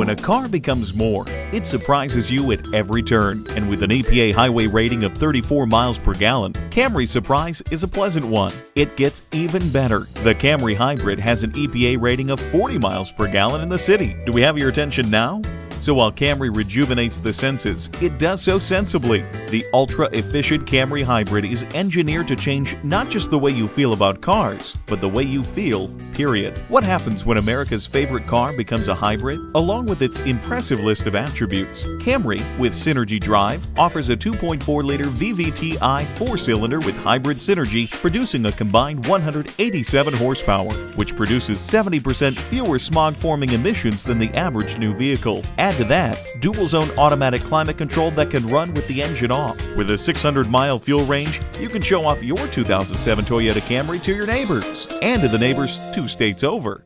When a car becomes more, it surprises you at every turn. And with an EPA highway rating of 34 miles per gallon, Camry surprise is a pleasant one. It gets even better. The Camry Hybrid has an EPA rating of 40 miles per gallon in the city. Do we have your attention now? So while Camry rejuvenates the senses, it does so sensibly. The ultra-efficient Camry Hybrid is engineered to change not just the way you feel about cars, but the way you feel, period. What happens when America's favorite car becomes a hybrid? Along with its impressive list of attributes, Camry, with Synergy Drive, offers a 2.4-liter VVT-i four-cylinder with hybrid synergy, producing a combined 187 horsepower, which produces 70% fewer smog-forming emissions than the average new vehicle. Add to that, dual zone automatic climate control that can run with the engine off. With a 600 mile fuel range, you can show off your 2007 Toyota Camry to your neighbors and to the neighbors two states over.